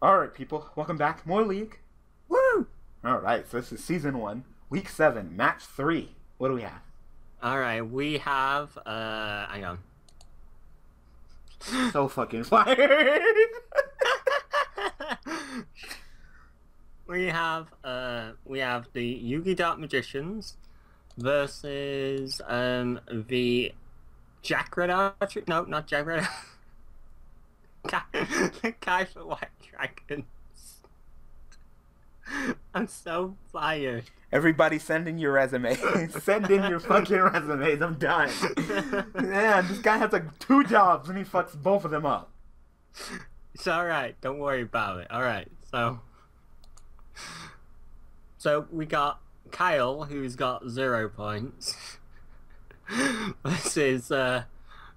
All right, people, welcome back. More League. Woo! All right, so this is season one, week seven, match three. What do we have? All right, we have. Uh, hang on. So fucking fired. we have. Uh, we have the Yugi Dark Magicians versus um the Jack Red Archer. No, not Jack Red. Kai, Kai for White Dragons. I'm so fired. Everybody, send in your resumes. send in your fucking resumes. I'm done. Man, this guy has like two jobs and he fucks both of them up. It's alright, don't worry about it. Alright, so. So we got Kyle, who's got zero points. this is uh,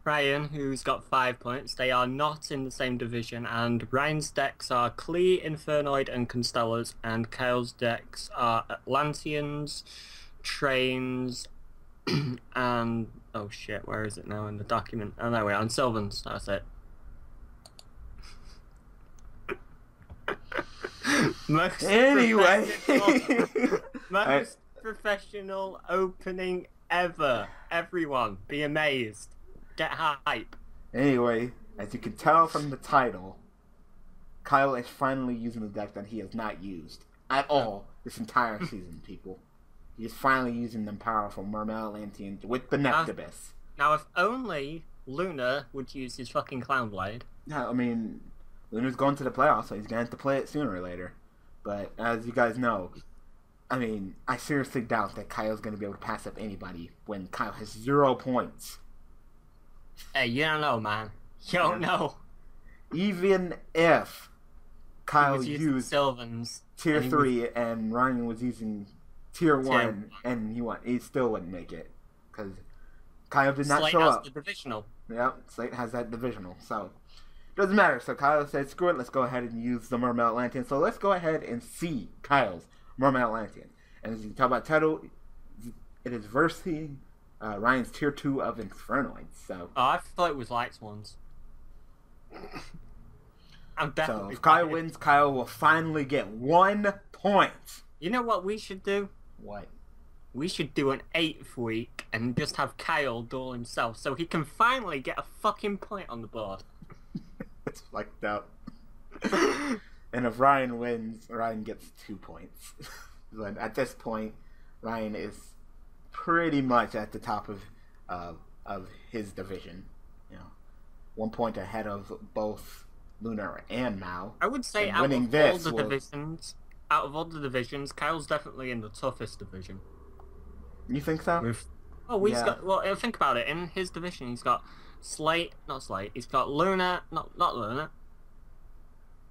Ryan, who's got five points. They are not in the same division, and Ryan's decks are Qli, Infernoid, and Constellars, and Kyle's decks are Atlanteans, Trains, and oh shit, where is it now in the document? Oh, there we are, and Sylvans. That's it. Most Anyway. professional- most I- professional opening ever. Everyone, be amazed. Get hype. Anyway, as you can tell from the title, Kyle is finally using the deck that he has not used at all this entire season, people. He is finally using them powerful Mermail Atlantean with the Neptabyss. Now, if only Lunar would use his fucking clown blade. Yeah, I mean, Lunar's going to the playoffs, so he's going to have to play it sooner or later. But as you guys know, I mean, I seriously doubt that Kyle's going to be able to pass up anybody when Kyle has zero points. Hey, you don't know, man. You don't know. Even if Kyle was used Sylvans. tier and he was- three and Ryan was using tier one, one. and he won, he still wouldn't make it because Kyle did not Slate show has up. the divisional. Yep, Slate has that divisional, so doesn't matter. So Kyle said, "Screw it, let's go ahead and use the Mermail Atlantean." So let's go ahead and see Kyle's Mermail Atlantean. And as you can tell by title, it is versing uh, Ryan's tier two of Infernoids. So, Oh, I thought it was Lights ones. I'm definitely. so if Kyle wins, Kyle will finally get one point. You know what we should do? What? We should do an eighth week and just have Kyle duel himself so he can finally get a fucking point on the board. It's fucked up. And if Ryan wins, Ryan gets two points. but at this point, Ryan is pretty much at the top of uh, of his division. You know, one point ahead of both Lunar and Maou. I would say out winning of all the will- divisions, out of all the divisions, Kyle's definitely in the toughest division. You think so? With oh, he's Yeah. got well. Think about it. In his division, he's got Slate, not Slate. He's got Lunar, not not Lunar.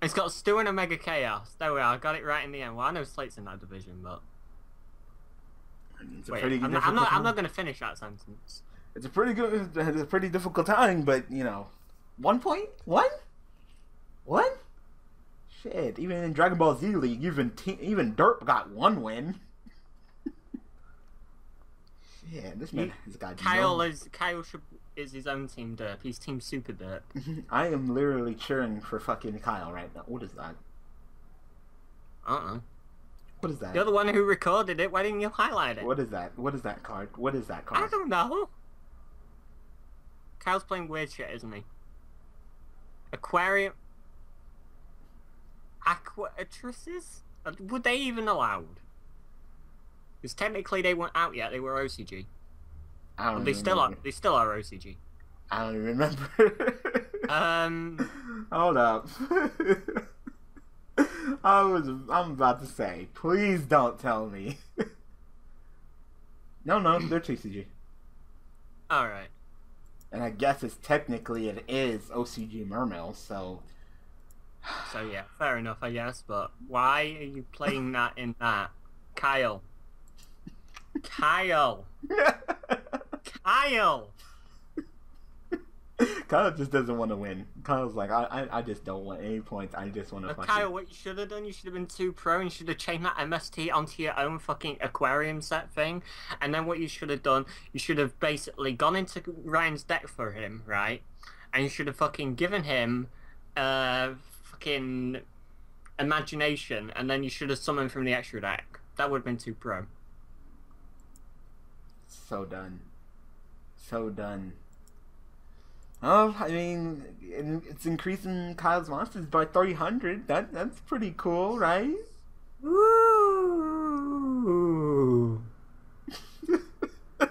He's got Stew and Omega Chaos. There we are. I got it right in the end. Well, I know Slate's in that division, but It's a wait, pretty I'm not, I'm not. I'm not going to finish that sentence. It's a pretty good. It's a pretty difficult time, but you know, one point, one, one. Shit, even in Dragon Ball Z League, even te- even Derp got one win. yeah, this man has got. Kyle no- is Kyle should, is his own team derp. He's team super derp. I am literally cheering for fucking Kyle right now. What is that? I don't know. What is that? You're the one who recorded it. Why didn't you highlight it? What is that? What is that card? What is that card? I don't know. Kyle's playing weird shit, isn't he? Aquarium. Aquatruses? Uh, Were they even allowed? Because technically they weren't out yet. They were OCG. I don't. But they even still are. They still are OCG. I don't remember. Um. Hold up. I was I'm about to say, please don't tell me. no, no, they're TCG. All right. And I guess it's technically it is OCG Mermail, so So yeah, fair enough, I guess. But why are you playing that in that, Kyle? Kyle. Kyle. Kyle just doesn't want to win. Kyle's like, I, I, I just don't want any points. I just want to fucking. Kyle, what you should have done, you should have been too pro and you should have chained that MST onto your own fucking aquarium set thing. And then what you should have done, you should have basically gone into Ryan's deck for him, right? And you should have fucking given him, uh, fucking imagination, and then you should have summoned from the extra deck. That would have been too pro. So done. So done. Oh, I mean, it's increasing Kyle's monsters by 300. That That's pretty cool, right? Woo!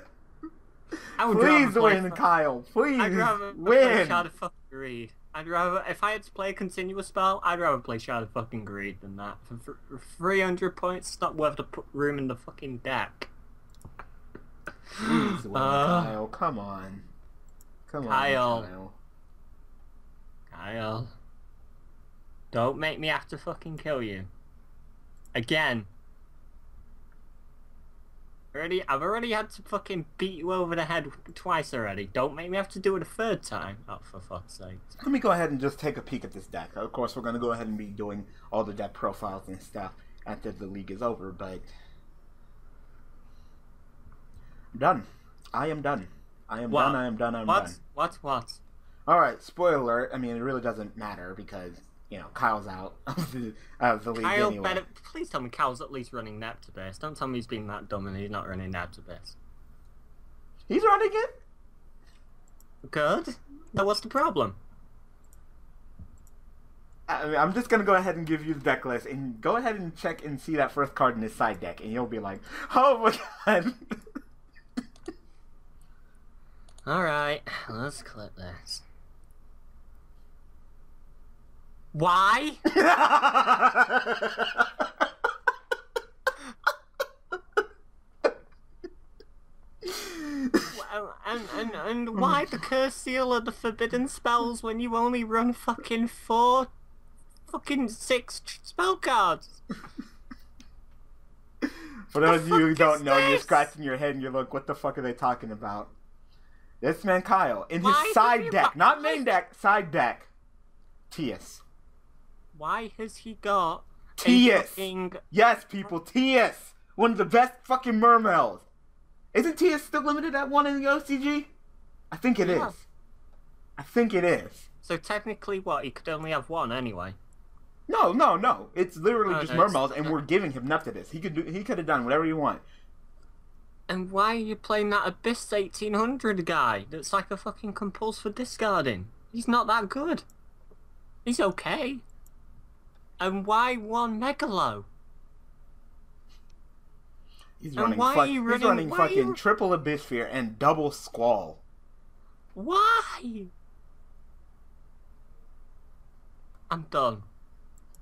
I would rather Please win, Kyle. Please I'd rather play win. Shard of fucking Greed. I'd rather, if I had to play a continuous spell, I'd rather play Shard of fucking Greed than that. For, for, for 300 points, it's not worth the put room in the fucking deck. Please win, Uh, Kyle. Come on. Come Kyle. on, Kyle. Kyle. Don't make me have to fucking kill you. Again. Already, I've already had to fucking beat you over the head twice already. Don't make me have to do it a third time. Oh, for fuck's sake. Let me go ahead and just take a peek at this deck. Of course, we're going to go ahead and be doing all the deck profiles and stuff after the league is over, but. I'm done. I am done. I am What? done. I am done. I'm What? done. What? What? All right. Spoiler alert. I mean, it really doesn't matter because you know Kyle's out of the of the league Kyle anyway. better. Please tell me Kyle's at least running Neptabyss. Don't tell me he's being that dumb and he's not running Neptabyss. He's running it. Good. Now what's the problem? I mean, I'm just gonna go ahead and give you the deck list, and go ahead and check and see that first card in his side deck, and you'll be like, "Oh my god!" Alright, let's clip this. Why? And, and, and why the curse seal of the forbidden spells when you only run fucking four fucking six spell cards? For those of you who don't know, you're scratching your head and you're like, "What the fuck are they talking about?" This man Kyle in Why his side deck, not main deck, side deck. Tias. Why has he got a Tias. fucking Yes, people, Tias, one of the best fucking mermails. Isn't Tias still limited at one in the OCG? I think it is. Yeah. I think it is. So technically, what he could only have one anyway. No, no, no. It's literally Oh, just no, mermails, and we're giving him Neptabyss. He could do. He could have done whatever he want. And why are you playing that Abyss 1800 guy that's like a fucking compulse for discarding? He's not that good. He's okay. And why one Megalo? He's And running. why fuck- are you he's running- running why are fucking you- triple abyss sphere and double squall. Why? I'm done.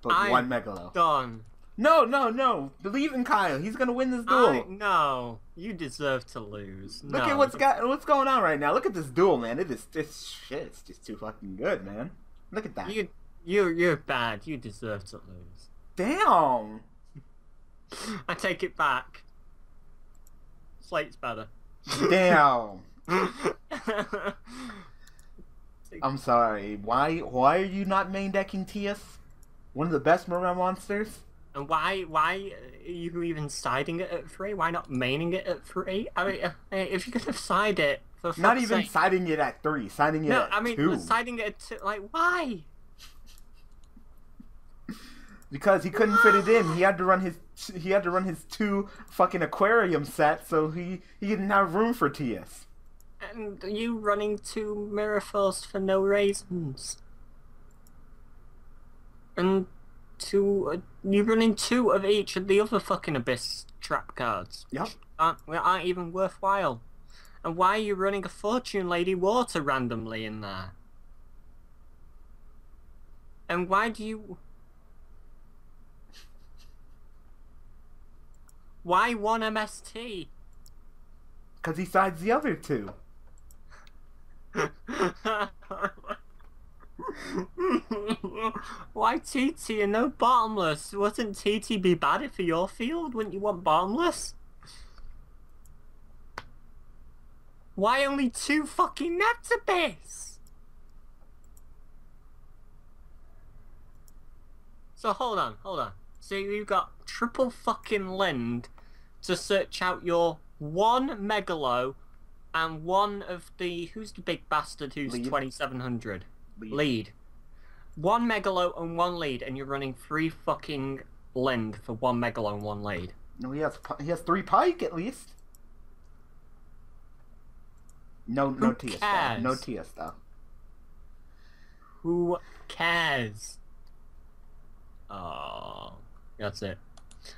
But I'm one megalo. Done. No, no, no. Believe in Kyle. He's gonna win this duel. I, no, you deserve to lose. Look no. at what's got what's going on right now. Look at this duel, man. It is this shit. It's just too fucking good, man. Look at that. You, you're, you're bad. You deserve to lose. Damn. I take it back. Slate's better. Damn. I'm sorry. Why why are you not main decking Tias? One of the best merman monsters? And why why are you even siding it at three? Why not maining it at three? I mean, if you could have sided it for Not even sake. siding it at three, siding it No, at I mean two. siding it at two. Like why? because he couldn't fit it in. He had to run his he had to run his two fucking aquarium sets, so he he didn't have room for TS. And you running two Mirror for no reasons. And two, uh, you running two of each of the other fucking Abyss trap cards. Yep. Aren't, aren't even worthwhile. And why are you running a Fortune Lady Water randomly in there? And why do you... Why one MST? Because he sides the other two. Why TT and no bottomless? Wouldn't TT be bad for your field? Wouldn't you want bottomless? Why only two fucking Neptabyss? So hold on, hold on. So you've got triple fucking Lind to search out your one Megalo and one of the who's the big bastard who's twenty seven hundred Lead. lead. one Megalo and one lead, and you're running three fucking Lind for one Megalo and one lead. No, he has he has three pike at least. No, no Who Tias though. No? Tias. Who cares? Oh, that's it.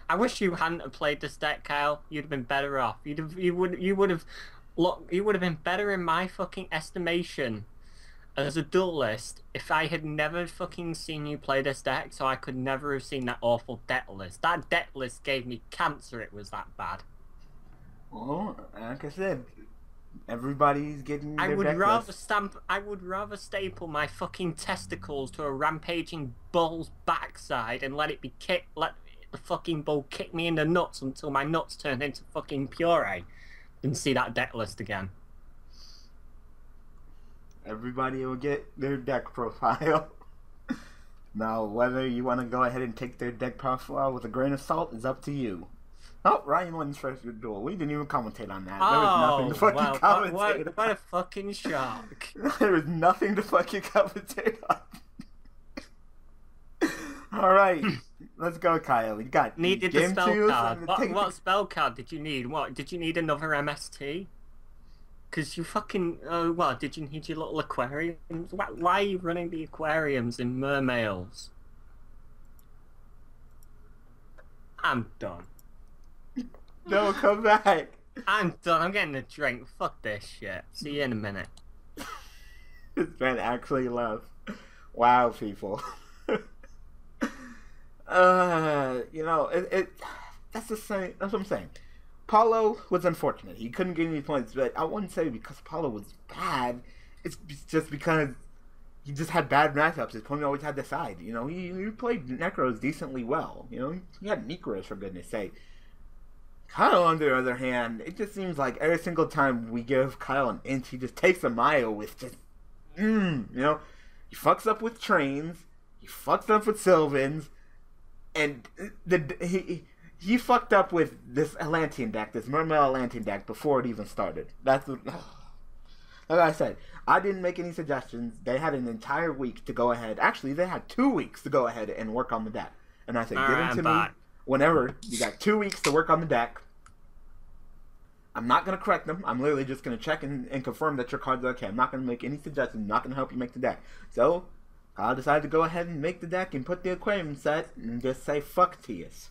I wish you hadn't have played this deck, Kyle. You'd have been better off. You'd have, you would, you would have, look, you would have been better in my fucking estimation as a duelist if I had never fucking seen you play this deck. So I could never have seen that awful deck list. That deck list gave me cancer. It was that bad. Well, like I said, everybody's getting. I would rather list. stamp. I would rather staple my fucking testicles to a rampaging bull's backside and let it be kick. Let the fucking bull kick me in the nuts until my nuts turn into fucking puree, than see that deck list again. Everybody will get their deck profile. now, whether you want to go ahead and take their deck profile with a grain of salt is up to you. Oh, Ryan wins first duel. We didn't even commentate on that. there was oh, nothing Oh, to fucking wow! What, commentate. what, what a fucking shock! there was nothing to fucking commentate on. All right, let's go, Kyle. We got Needed the spell card. What, what spell card did you need? What did you need another MST? Because you fucking uh, well, Did you need your little aquariums? Why, why are you running the aquariums in mermails? I'm done. No, come back. I'm done. I'm getting a drink. Fuck this shit. See you in a minute. Man actually left. Wow, people. uh, you know, it, it. That's the same. That's what I'm saying. Paolo was unfortunate. He couldn't get any points, but I wouldn't say because Paolo was bad. It's just because he just had bad matchups. His opponent always had the side. You know, he, he played Nekroz decently well. You know, he had Nekroz for goodness sake. Kyle, on the other hand, it just seems like every single time we give Kyle an inch, he just takes a mile with just, mm, you know, he fucks up with trains, he fucks up with Sylvans, and the he he fucked up with this Atlantean deck, this Mermail Atlantean deck before it even started. That's the, like I said, I didn't make any suggestions. They had an entire week to go ahead. Actually, they had two weeks to go ahead and work on the deck. And I said, give Alright, it to I'm me whenever. You got two weeks to work on the deck. I'm not gonna correct them. I'm literally just gonna check and, and confirm that your cards are okay. I'm not gonna make any suggestions. I'm not gonna help you make the deck. So, Kyle decided to go ahead and make the deck and put the aquarium set and just say fuck Tias.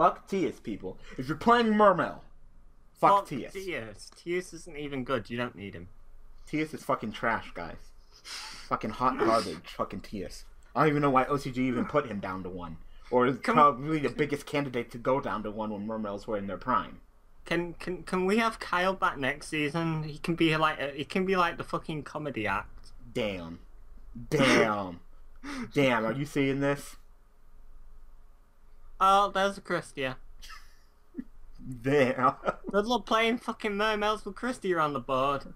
Fuck Tias, people. If you're playing Mermail, fuck Tias. Tias. Tias isn't even good. You don't need him. Tias is fucking trash, guys. Fucking hot garbage, fucking Tias. I don't even know why OCG even put him down to one. Or is Come- probably the biggest candidate to go down to one when Mermails were in their prime. Can can can we have Kyle back next season? He can be like he can be like the fucking comedy act. Damn. Damn. Damn, are you seeing this? Oh, there's a Christia. Damn. Good luck playing fucking mermaids with Christia on the board.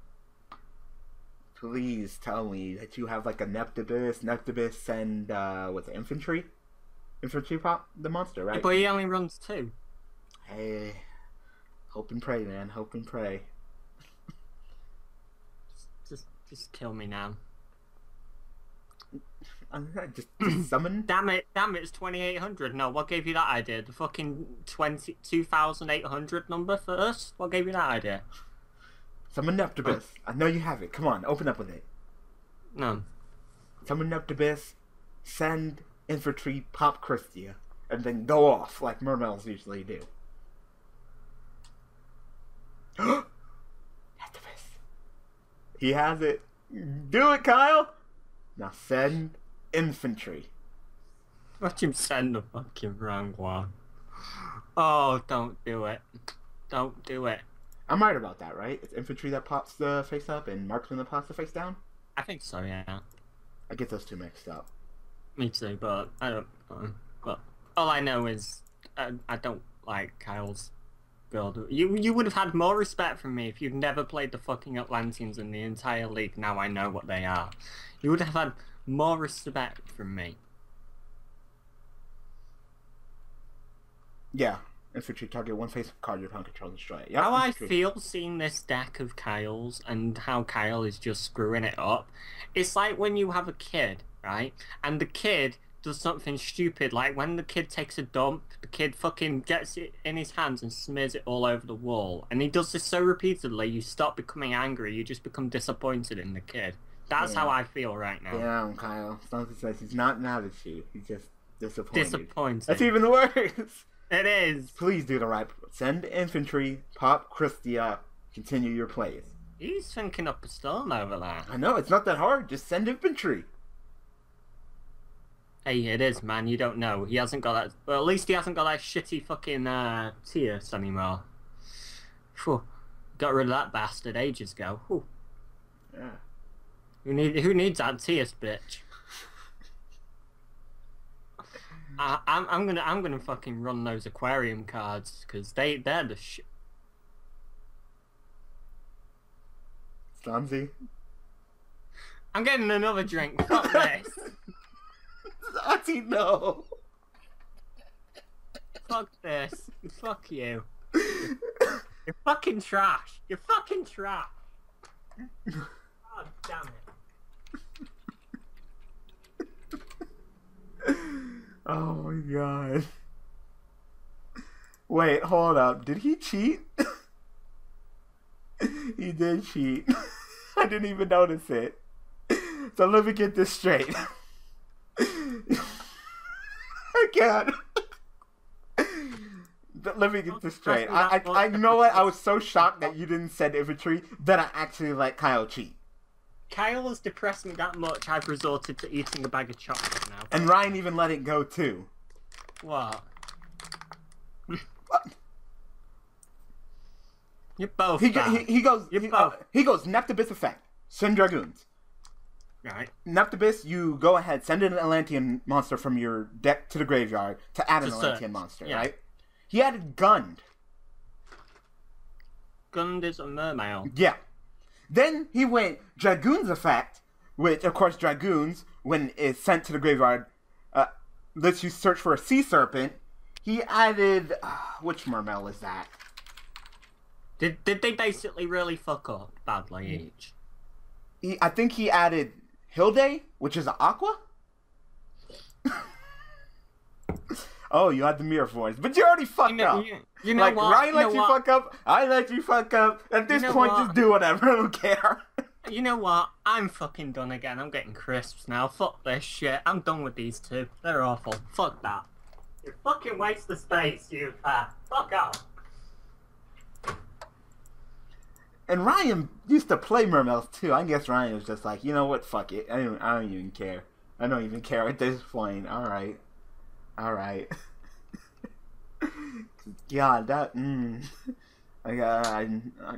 Please tell me that you have like a Neptabyss, Neptabyss, and uh, what's it, infantry? Infantry pop the monster, right? But he only runs two. Hey, hope and pray, man. Hope and pray. just, Just just kill me now. Uh, just, just summon. Damn it, damn it, it's 2800. No, what gave you that idea? The fucking 20, 2800 number first? What gave you that idea? Summon Neptabyss. I know you have it. Come on, open up with it. No. Summon Neptabyss, send infantry, pop Christia, and then go off like mermails usually do. Neptabyss. He has it. Do it, Kyle. Now send infantry. Watch him send the fucking wrong one. Oh, don't do it. Don't do it. I'm right about that, right? It's infantry that pops the face up and marksman that pops the face down. I think so, yeah. I get those two mixed up. Me too, but I don't know. But all I know is I, I don't like Kyle's build. You you would have had more respect from me if you'd never played the fucking Atlanteans in the entire league. Now I know what they are. You would have had more respect from me. Yeah, infantry target one face card your opponent controls destroy it. Yep, How I feel seeing this deck of Kyle's and how Kyle is just screwing it up. It's like when you have a kid right? And the kid does something stupid, like when the kid takes a dump, the kid fucking gets it in his hands and smears it all over the wall. And he does this so repeatedly, you stop becoming angry, you just become disappointed in the kid. That's Yeah. how I feel right now. Damn, Kyle. Something says he's not mad at you. He's just disappointed. Disappointed. That's even worse. It is. Please do the right. Send infantry. Pop Christia. Continue your plays. He's thinking up a storm over there. I know it's not that hard. Just send infantry. Hey, it is, man. You don't know. He hasn't got that. Well, at least he hasn't got that shitty fucking uh, Tias anymore. Phew. Got rid of that bastard ages ago. Whew. Yeah. Who need who needs that bitch? I, I'm I'm gonna I'm gonna fucking run those aquarium cards because they they're the shit. Stonzy. I'm getting another drink. Fuck this. Auntie, no. Fuck this. Fuck you. You're fucking trash. You're fucking trash. God damn it. Oh my god. Wait, hold up. Did he cheat? he did cheat. I didn't even notice it. So let me get this straight. I can't. Let me get this straight. I, I, I know what? I was so shocked that you didn't send infantry that I actually let Kyle cheat. Kyle has depressed me that much. I've resorted to eating a bag of chocolate now. And Ryan even let it go too. What? You're both He, he, he goes You he, both. uh, he goes Neptabyss effect. Send dragoons. Right. Neptabyss, you go ahead, send an Atlantean monster from your deck to the graveyard to add an Atlantean search, monster, yeah. right? He added Gund. Gund is a mermail. Yeah. Then he went Dragoon's effect, which of course Dragoons, when it's sent to the graveyard, uh, lets you search for a sea serpent. He added uh, which mermail is that? Did did they basically really fuck up badly each? He, I think he added Hilde, which is an aqua. oh, you had the mirror voice, but you already fucked You know, up. you, you know like what? Ryan you let you what? fuck up, I let you fuck up. At this know point, what? just do whatever. I don't care. You know what? I'm fucking done again. I'm getting crisps now. Fuck this shit. I'm done with these two. They're awful. Fuck that. You fucking waste the space, you uh, Fuck off. And Ryan used to play mermails too. I guess Ryan was just like, you know what? Fuck it. I don't. I don't even care. I don't even care at this point. All right. All right. God, that. Mm. Like, uh,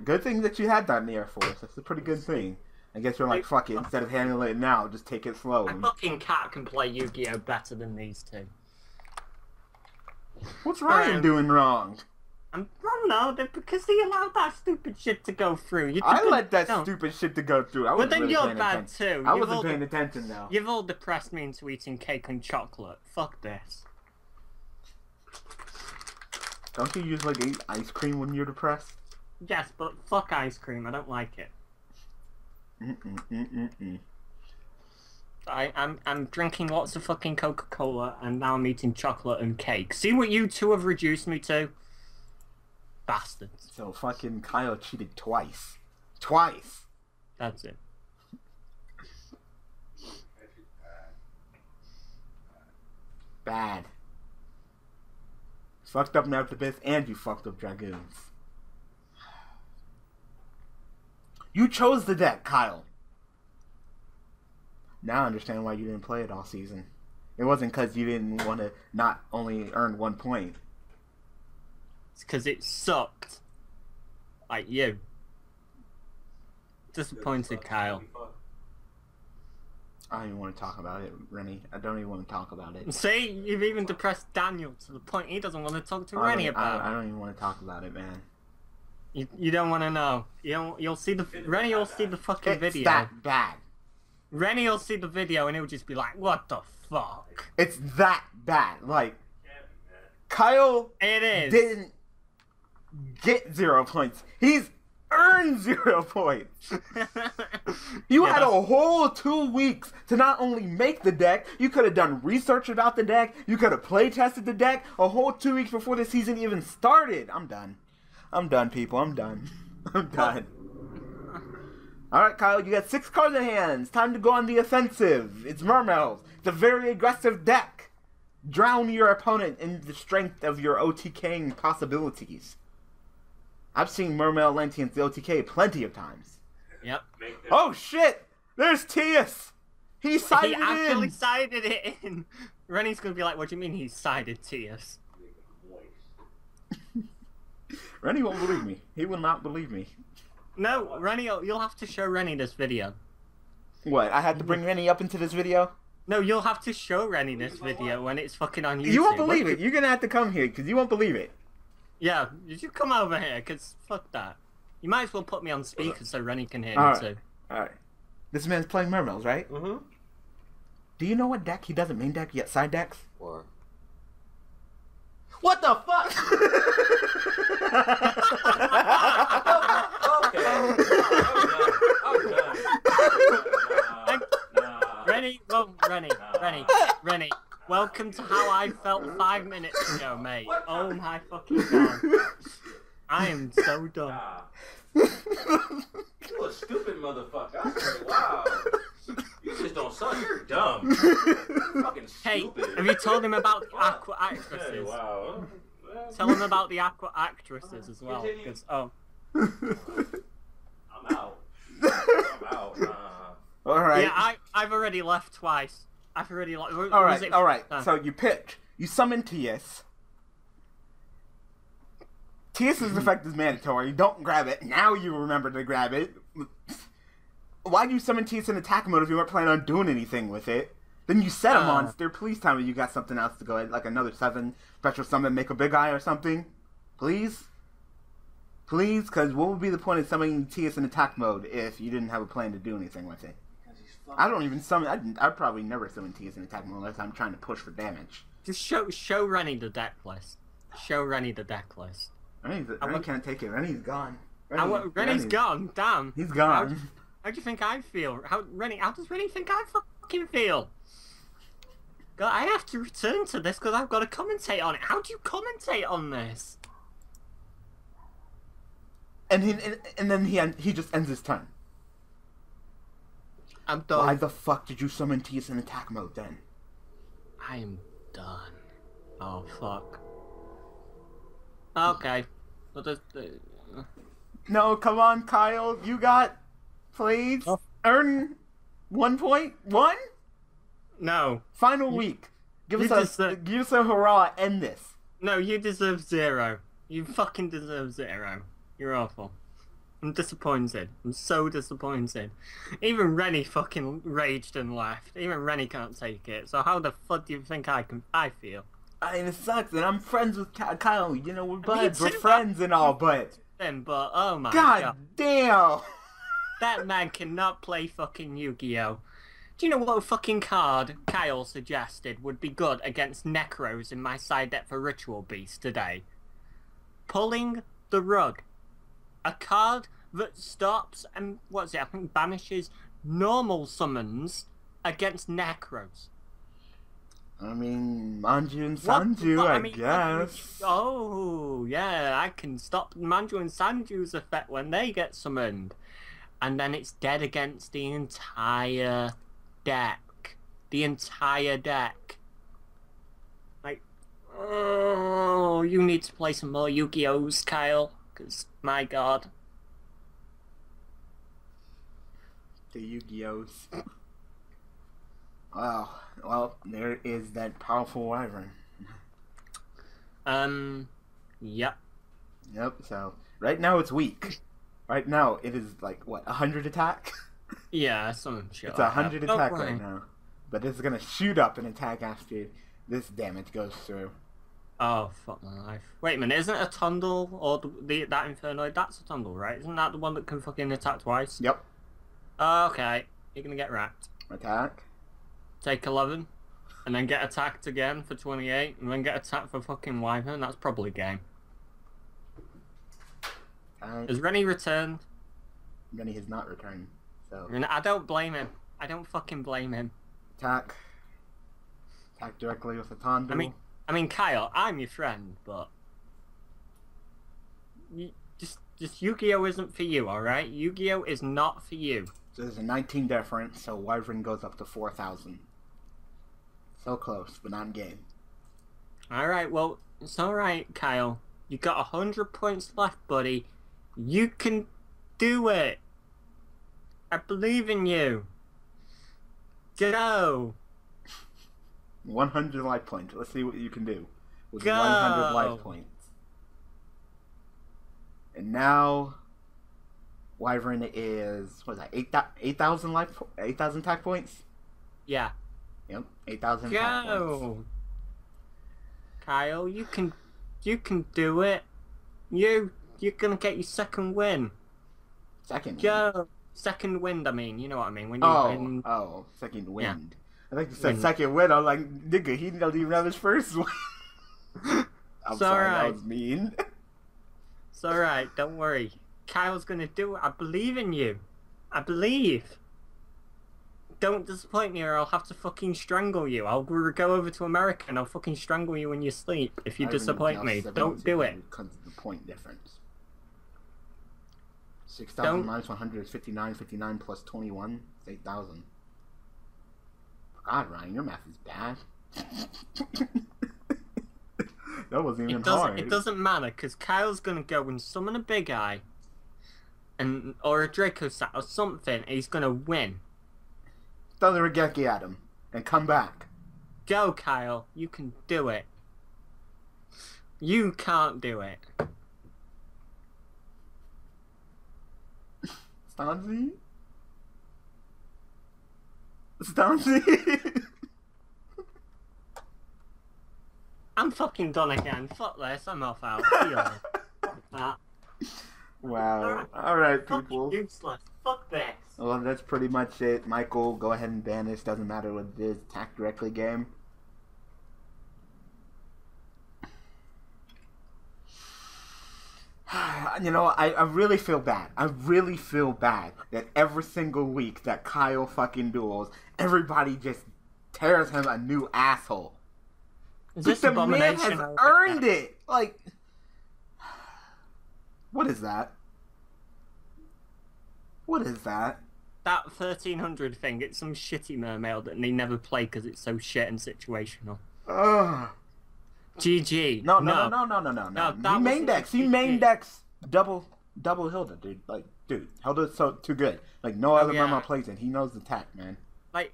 good thing that you had that in the Air Force. That's a pretty good thing. I guess you're like, fuck it. Instead of handling it now, just take it slow. My fucking cat can play Yu-Gi-Oh better than these two. What's Ryan Um, doing wrong? I'm, I don't know, because they allowed that stupid shit to go through. You I let that no. stupid shit to go through. I wasn't then really you're bad attention. too. I You've wasn't paying attention though. You've all depressed me into eating cake and chocolate. Fuck this. Don't you usually like, eat ice cream when you're depressed? Yes, but fuck ice cream. I don't like it. I, I'm I'm drinking lots of fucking Coca Cola and now I'm eating chocolate and cake. See what you two have reduced me to? Bastards. So fucking Kyle cheated twice. Twice. That's it. Bad. Fucked up Neptabyss and you fucked up Dragoons. You chose the deck, Kyle. Now I understand why you didn't play it all season. It wasn't because you didn't want to not only earn one point. It's because it sucked. Like you. Disappointed, Kyle. I don't even want to talk about it, Rennie. I don't even want to talk about it. See, you've even depressed Daniel to the point he doesn't want to talk to I Rennie don't, I, about I don't even want to talk about it, man. You, you don't want to know. You don't, you'll see the Rennie You'll see the fucking It's video. that bad. Rennie will see the video and he'll just be like, "What the fuck?" It's that bad. Like Kyle It is. didn't get zero points. He's earned zero points. You Yeah, had that's- a whole two weeks to not only make the deck, you could have done research about the deck, you could have play tested the deck a whole two weeks before the season even started. I'm done. I'm done, people. I'm done. I'm done. Alright, Kyle, you got six cards in hand. It's time to go on the offensive. It's Mermails. It's a very aggressive deck. Drown your opponent in the strength of your OTKing possibilities. I've seen Mermail Lantians the OTK plenty of times. Yep. Oh shit! There's Tius! He sided He actually in! sided it in. Rennie's gonna be like, "What do you mean he sided Tius?" moist. Rennie won't believe me. He will not believe me. No, Rennie, you'll have to show Rennie this video. What? I had to bring Rennie up into this video? No, you'll have to show Rennie this video when it's fucking on YouTube. You won't believe What it. You're gonna have to come here because you won't believe it. Yeah, did you come over here? Cause fuck that. You might as well put me on speaker so Rennie can hear Alright. me too. Alright. This man's playing Mermails, right? Mm-hmm. Do you know what deck he doesn't main deck yet side decks? Or What the fuck? okay. I'm done. I'm done. Nah, nah. Rennie, well, Rennie, Rennie, Rennie. Welcome to how I felt five minutes ago, mate. Oh my fucking god. I am so done. Nah. You a stupid motherfucker. I swear, wow. You just don't suck. You're dumb. Fucking stupid. Hey, have you told him about the aqua Hey, actresses? wow. Well, Tell him about the aqua actresses as well. Continue. 'cause- oh, I'm out. I'm out. Nah. Alright. yeah, I I've already left twice. I've already like. All right, all right. So you pitch. You summon TS. Tius's effect is mandatory. Don't grab it. Now you remember to grab it. Why do you summon TS in attack mode if you weren't planning on doing anything with it? Then you set a Uh. monster. Please tell me you got something else to go ahead, like another seven special summon, make a big eye or something. Please? Please? Because what would be the point of summoning TS in attack mode if you didn't have a plan to do anything with it? I don't even summon. I'd, I'd probably never summon Tias an attack unless I'm trying to push for damage. Just show show Rennie the deck list. Show Rennie the deck list. Rennie's, I Rennie want- can't take it. Rennie's gone. I wa- Rennie- Rennie's gone. Damn. He's gone. how do you think I feel? How Rennie? How does Rennie think I fucking feel? God, I have to return to this because I've got to commentate on it. How do you commentate on this? And he and, and then he he just ends his turn. I'm done. Why the fuck did you summon Tias in attack mode then? I am done. Oh fuck. Okay. Well, there's- uh, No, come on, Kyle. You got, please Oh. earn one point one. no, Final week. Give us a just give us a hurrah. End this. no, you deserve zero. You fucking deserve zero. You're awful. I'm disappointed. I'm so disappointed. Even Rennie fucking raged and left. Even Rennie can't take it. So how the fuck do you think I can? I feel. I mean, it sucks, and I'm friends with Kyle. You know, we're buds, we're friends and all, but Then, but oh my god, god. damn. That man cannot play fucking Yu-Gi-Oh! Do you know what fucking card Kyle suggested would be good against Nekroz in my side deck for Ritual Beast today? Pulling the Rug. A card that stops and, what's it, I think banishes normal summons against Nekroz. I mean, Manju and What- Senju, what- I, mean, guess. Oh, yeah, I can stop Manju and Senju's effect when they get summoned. And then it's dead against the entire deck. The entire deck. Like, oh, you need to play some more Yu Gi Ohs, Kyle. Because, my god. The Yu-Gi-Ohs. Wow. Well, there is that powerful wyvern. Um, yep. Yep. So right now it's weak. Right now it is like what hundred attack. Yeah, some shit. it's a hundred. Attack worry. right now, but it's gonna shoot up and attack after this damage goes through. Oh fuck my life! Wait a minute, isn't Attondel or the, the that Infernoid? That's Attondel, right? Isn't that the one that can fucking attack twice? Yep. Okay, you're gonna get wrapped. Attack. Take eleven, and then get attacked again for twenty-eight, and then get attacked for fucking Wyvern. That's probably game. Alright. Has Rennie returned? Rennie has not returned. So And I don't blame him. I don't fucking blame him. attack. Attack directly with a Tondu. I mean- I mean, Kyle, I'm your friend, but you, just just Yu-Gi-Oh isn't for you, all right? Yu-Gi-Oh is not for you. So there's a 19 difference, so Wyvern goes up to 4,000. So close, but not in game. All right, well, it's all right, Kyle. You got a hundred points left, buddy. You can do it. I believe in you. Go. 100 life points. Let's see what you can do with Go. 100 life points. And now, Wyvern is what is that? 8,000 8,000 life, po- 8,000 attack points. Yeah. Yep, 8,000 attack points. Go. Kyle, you can you can do it. You you're gonna get your second win. Second. Go. Second wind, I mean, you know what I mean. When you Oh, win oh, second wind. I think you said Wind. second wind. I'm like, nigga, he doesn't even have his first one. I'm It's sorry, alright. that was mean. It's alright, don't worry. Kyle's gonna do it. I believe in you. I believe. Don't disappoint me or I'll have to fucking strangle you. I'll go over to America and I'll fucking strangle you in your sleep if you is disappoint me. Don't do it. The point difference. 6,000 Don't- minus 100 is 59. 59 plus 21 is 8,000. God, Ryan, your math is bad. that wasn't even It doesn't hard. it doesn't matter because Kyle's gonna go and summon a big eye and or a Draco Sat or something and he's gonna win. Throw the Regeki at him and come back. Go Kyle, you can do it. You can't do it. Stonzy? Stonzy? I'm fucking done again. Fuck this. I'm off out. See you later. Wow. Alright, fucking people. useless. Fuck this. Well, that's pretty much it. Michael, go ahead and banish. Doesn't matter what it is. Attack directly game. you know, I, I really feel bad. I really feel bad that every single week that Kyle fucking duels, everybody just tears him a new asshole. Is But this the man has earned it. Like, what is that? What is that? That 1300 thing, it's some shitty mermaid that they never play because it's so shit and situational. Ugh. GG. No, no, no, no, no, no, no. No. He main decks. He main decks double, double Hilda, dude. Like, dude, Hilda's so too good. Like, no oh, other Oh, yeah. Mermaid plays it. He knows the attack, man. Like,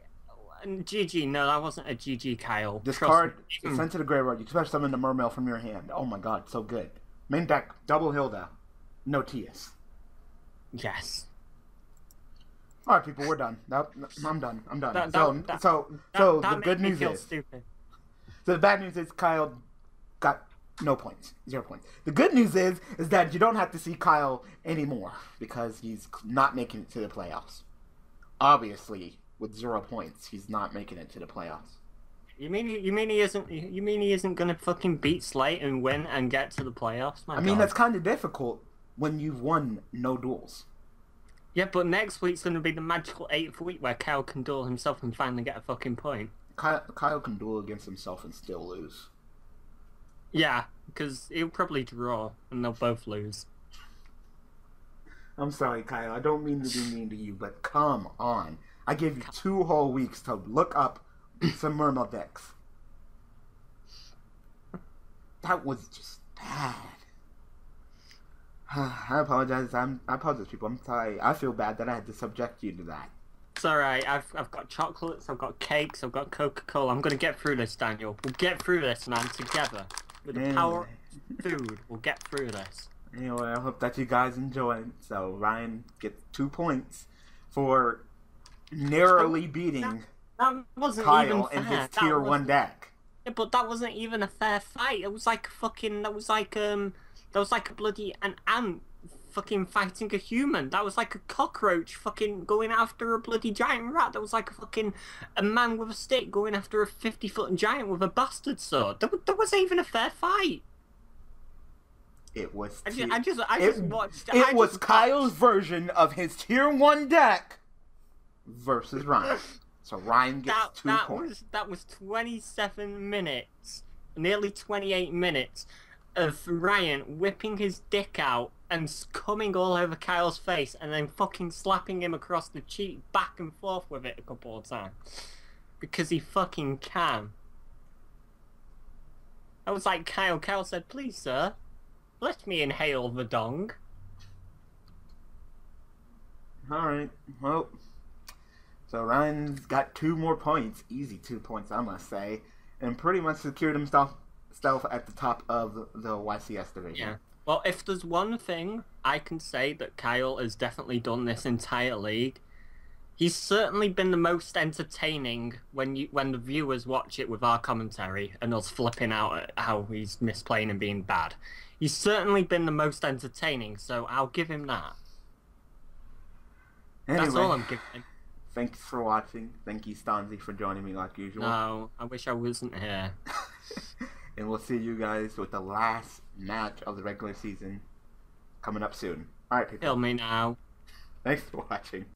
GG, no, that wasn't a GG, Kyle. Discard, send to the graveyard. You can special summon the Mermail from your hand. Oh my god, so good. Main deck, double Hilda. No TS. Yes. All right, people, we're done. That, I'm done. I'm done. That- so, that- so, so the good news is, stupid. so the bad news is Kyle got no points, zero points. The good news is, is that you don't have to see Kyle anymore because he's not making it to the playoffs. Obviously, with zero points, he's not making it to the playoffs. You mean you mean he isn't you mean he isn't gonna fucking beat Slate and win and get to the playoffs? My I mean, that's kind of difficult when you've won no duels. yeah, but next week's gonna be the magical eighth week where Kyle can duel himself and finally get a fucking point. Kyle, Kyle can duel against himself and still lose. Yeah, because he'll probably draw and they'll both lose. I'm sorry, Kyle. I don't mean to be mean to you, but come on. I gave you two whole weeks to look up some Mermail decks. That was just bad. I apologize. I'm, I apologize, people. I'm sorry. I feel bad that I had to subject you to that. It's alright, I've, I've got chocolates, I've got cakes, I've got Coca Cola. I'm gonna get through this, Daniel. We'll get through this, man, together. With the power of food, we'll get through this. Anyway, I hope that you guys enjoyed. So Ryan gets two points for narrowly beating That wasn't Kyle even in his tier one deck. Yeah, but that wasn't even a fair fight. It was like fucking. That was like um. That was like a bloody an ant fucking fighting a human. That was like a cockroach fucking going after a bloody giant rat. That was like a fucking a man with a stick going after a fifty foot giant with a bastard sword. That, wa- that wasn't even a fair fight. It was. I just, I just, I it, just watched. it I was just Kyle's version of his tier one deck versus Ryan. So Ryan gets That, two that points. was that was 27 minutes, nearly 28 minutes of Ryan whipping his dick out and coming all over Kyle's face, and then fucking slapping him across the cheek, back and forth with it a couple of times, because he fucking can. I was like, Kyle. Kyle said, "Please, sir, let me inhale the dong." All right. Well, so Ryan's got two more points, easy two points, I must say, and pretty much secured himself self at the top of the YCS division. Yeah. Well, if there's one thing I can say that Kyle has definitely done this entire league, he's certainly been the most entertaining when you when the viewers watch it with our commentary and us flipping out at how he's misplaying and being bad. He's certainly been the most entertaining, so I'll give him that. Anyway, That's all I'm giving him. thanks for watching. Thank you, Stonzy, for joining me like usual. No, I wish I wasn't here. and we'll see you guys with the last match of the regular season coming up soon. All right, people. Kill me now. Thanks for watching.